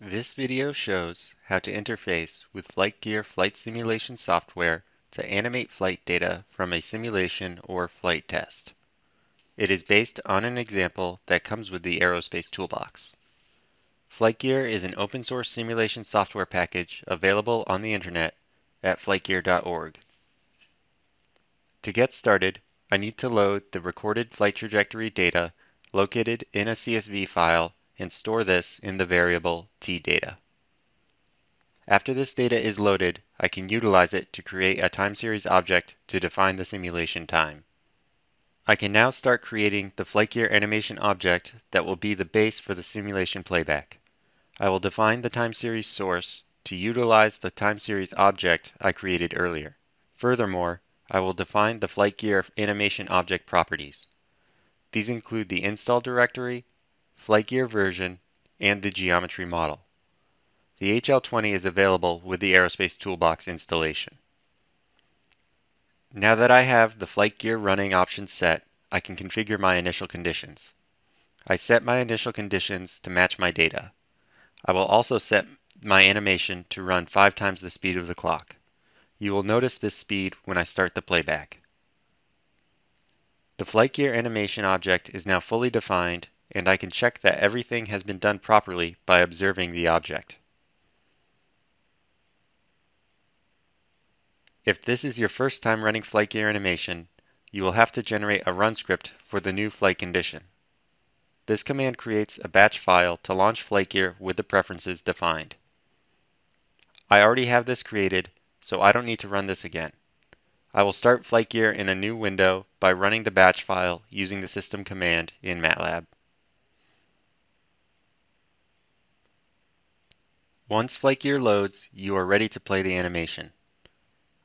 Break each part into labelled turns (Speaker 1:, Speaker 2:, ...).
Speaker 1: This video shows how to interface with FlightGear flight simulation software to animate flight data from a simulation or flight test. It is based on an example that comes with the Aerospace Toolbox. FlightGear is an open source simulation software package available on the internet at flightgear.org. To get started, I need to load the recorded flight trajectory data located in a CSV file and store this in the variable tdata. After this data is loaded, I can utilize it to create a time series object to define the simulation time. I can now start creating the FlightGear animation object that will be the base for the simulation playback. I will define the time series source to utilize the time series object I created earlier. Furthermore, I will define the FlightGear animation object properties. These include the install directory, FlightGear version, and the geometry model. The HL20 is available with the Aerospace Toolbox installation. Now that I have the FlightGear running options set, I can configure my initial conditions. I set my initial conditions to match my data. I will also set my animation to run five times the speed of the clock. You will notice this speed when I start the playback. The FlightGear animation object is now fully defined and I can check that everything has been done properly by observing the object. If this is your first time running FlightGear animation, you will have to generate a run script for the new flight condition. This command creates a batch file to launch FlightGear with the preferences defined. I already have this created, so I don't need to run this again. I will start FlightGear in a new window by running the batch file using the system command in MATLAB. Once FlightGear loads, you are ready to play the animation.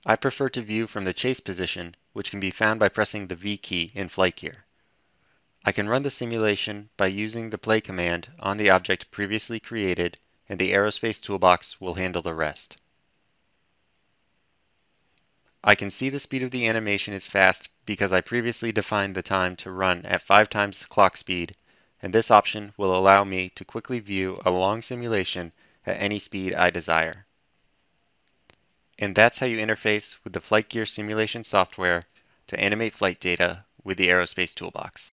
Speaker 1: I prefer to view from the chase position, which can be found by pressing the V key in FlightGear. I can run the simulation by using the play command on the object previously created, and the Aerospace Toolbox will handle the rest. I can see the speed of the animation is fast because I previously defined the time to run at 5 times clock speed, and this option will allow me to quickly view a long simulation at any speed I desire. And that's how you interface with the FlightGear simulation software to animate flight data with the Aerospace Toolbox.